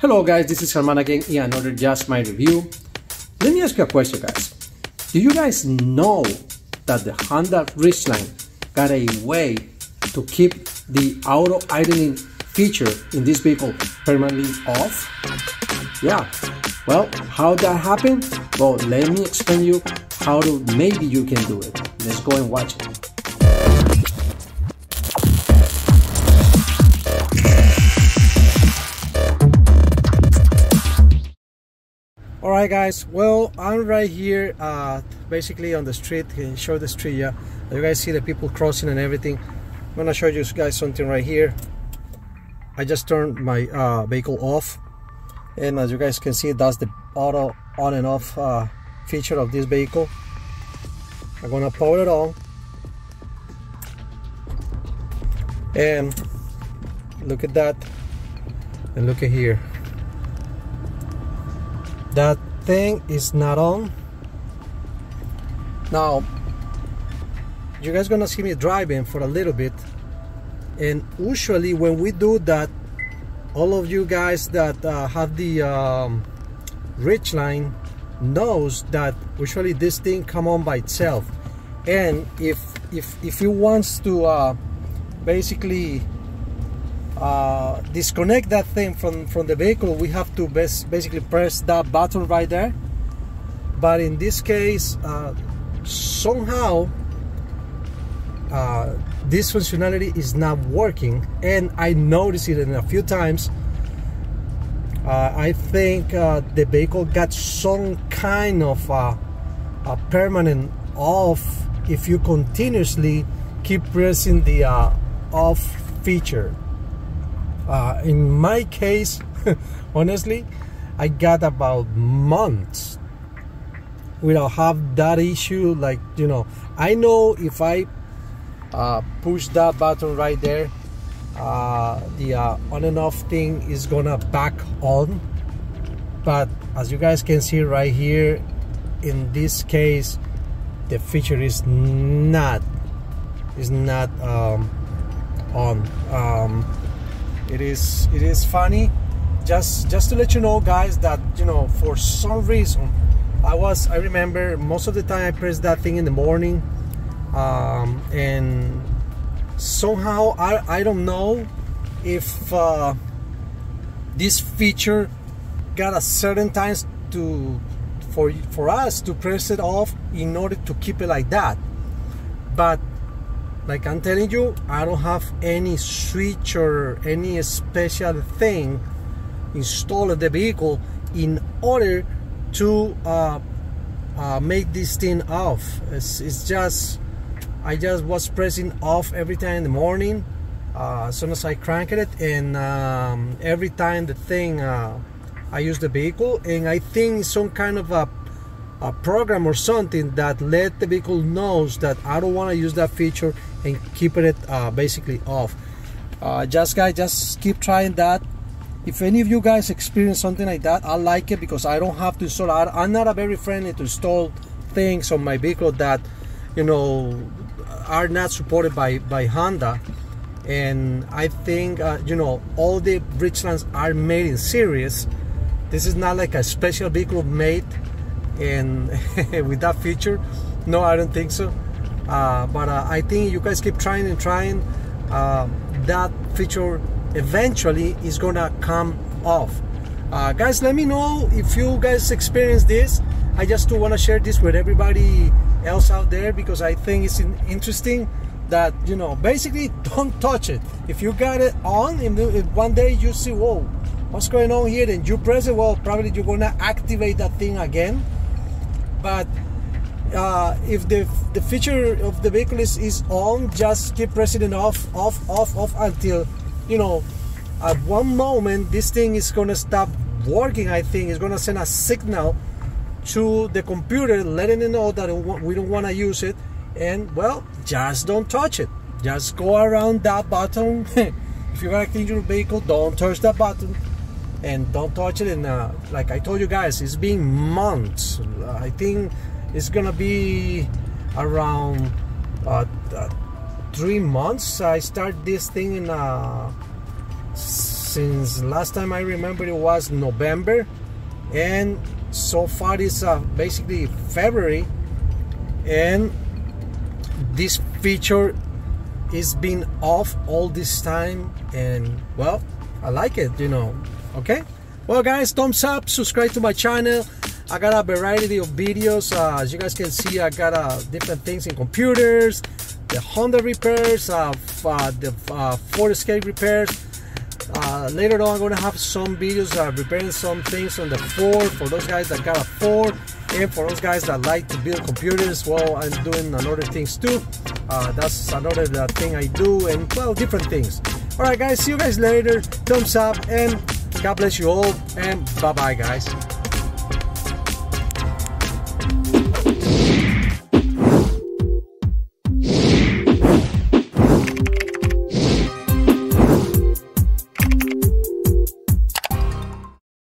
Hello guys, this is Herman again in another Just My Review. Let me ask you a question guys. Do you guys know that the Honda Ridgeline got a way to keep the auto idling feature in this vehicle permanently off? Yeah, well, how that happened? Well, let me explain you how to maybe you can do it. Let's go and watch it. All right guys. Well i'm right here uh basically on the street can show the street yeah. You guys see the people crossing and everything. I'm gonna show you guys something right here. I just turned my uh, vehicle off. And as you guys can see that's the auto on and off uh, feature of this vehicle. I'm gonna power it on. And look at that. And look at here that thing is not on. Now you guys gonna see me driving for a little bit. And usually when we do that all of you guys that uh, have the um, Ridgeline knows that usually this thing come on by itself. And if if if you wants to uh, basically uh, disconnect that thing from from the vehicle we have to bas basically press that button right there. But in this case uh, somehow uh, this functionality is not working. And I noticed it in a few times. Uh, I think uh, the vehicle got some kind of uh, a permanent off if you continuously keep pressing the off feature uh, in my case honestly I got about months without have that issue like you know I know if I uh, push that button right there uh, the uh, on and off thing is gonna back on. But as you guys can see right here in this case the feature is not is not um, on. Um, it is it is funny. Just just to let you know guys that you know for some reason I was I remember most of the time I press that thing in the morning um, and somehow I, I don't know if uh, this feature got a certain times to for for us to press it off in order to keep it like that. But like I'm telling you I don't have any switch or any special thing installed in the vehicle in order to uh, uh, make this thing off. It's, it's, just I just was pressing off every time in the morning uh, as soon as I cranked it and um, every time the thing uh, I use the vehicle and I think some kind of a a program or something that let the vehicle knows that I don't want to use that feature and keep it uh, basically off. Uh, just guys just keep trying that. If any of you guys experience something like that I like it because I don't have to install I'm not a very friendly to install things on my vehicle that you know are not supported by by Honda. And I think uh, you know all the Ridgelines are made in series. This is not like a special vehicle made and with that feature? No I don't think so. Uh, but uh, I think you guys keep trying and trying. Uh, that feature eventually is gonna come off. Uh, guys let me know if you guys experience this. I just do want to share this with everybody else out there because I think it's interesting that you know basically don't touch it. If you got it on and one day you see whoa what's going on here? And you press it well probably you're gonna activate that thing again but uh, if the the feature of the vehicle is, is on just keep pressing it off off off off until you know at one moment this thing is gonna stop working I think. It's gonna send a signal to the computer letting it know that we don't want to use it. And well just don't touch it. Just go around that button. If you're gonna clean your vehicle don't touch that button and don't touch it. And uh, like I told you guys it's been months. I think it's gonna be around uh, uh, three months I start this thing in uh, since last time I remember it was November. And so far it's uh, basically February. And this feature is been off all this time. And well I like it you know okay? Well guys thumbs up. Subscribe to my channel. I got a variety of videos. Uh, as you guys can see I got uh, different things in computers the Honda repairs uh, uh the uh, Ford Escape repairs. Uh, later on I'm going to have some videos repairing some things on the Ford for those guys that got a Ford and for those guys that like to build computers. Well I'm doing another things too. That's another thing I do and well different things. Alright guys see you guys later. Thumbs up and God bless you all and bye bye guys